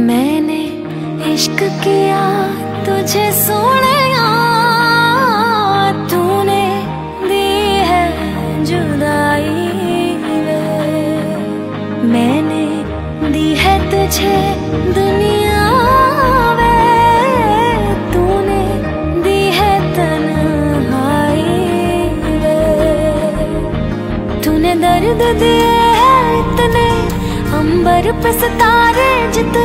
मैंने इश्क किया तुझे सोने तूने दी है जुदाई मैंने दी है तुझे दुनिया वे। तूने दी है तन्हाई वे। तूने दर्द दिए है इतने, अंबर पे सितारे जितने